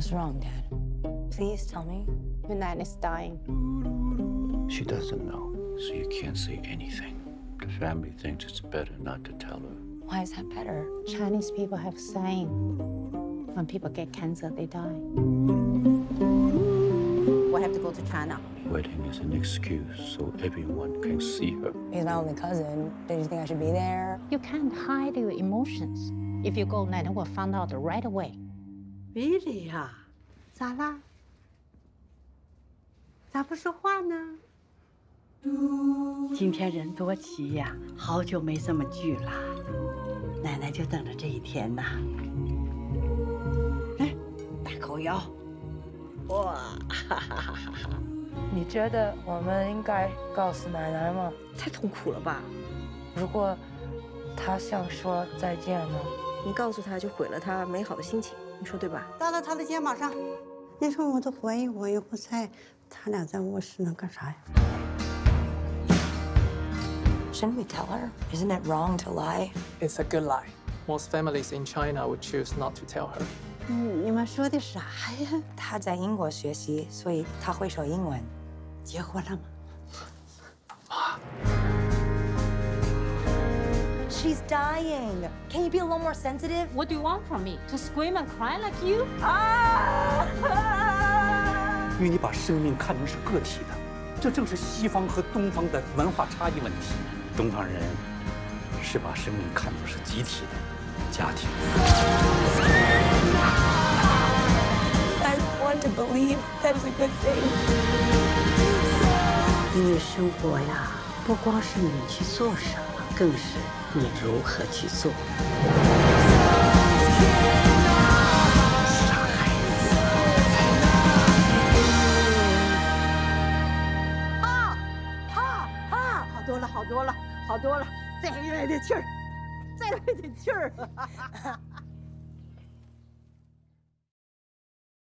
What's wrong, Dad? Please tell me. Your nan is dying. She doesn't know, so you can't say anything. The family thinks it's better not to tell her. Why is that better? Chinese people have saying, when people get cancer, they die. We have to go to China. Wedding is an excuse so everyone can see her. He's my only cousin. Did you think I should be there? You can't hide your emotions. If you go, Nana will find out right away. Billy 呀，咋啦？咋不说话呢？今天人多齐呀，好久没这么聚了，奶奶就等着这一天呢。来，大口咬，哇！哈哈哈哈哈！你觉得我们应该告诉奶奶吗？太痛苦了吧？如果她想说再见呢？你告诉他就毁了他美好的心情，你说对吧？搭到他的肩膀上。你说我都怀疑我又不在，他俩在卧室能干啥呀？Shouldn't we tell her? Isn't it wrong to lie? It's a good lie. Most families in China would choose not to tell her. 嗯，你们说的啥呀？他在英国学习，所以他会说英文。结婚了吗？She's dying. Can you be a little more sensitive? What do you want from me? To scream and cry like you? 因为你把生命看成是个体的，这正是西方和东方的文化差异问题。东方人是把生命看作是集体的家庭。 I want to believe that is a good thing. 因为生活呀，不光是你去做什么，更是 你如何去做。傻孩子。啊啊啊！好多了，好多了，好多了，再来点气儿，再来点气儿。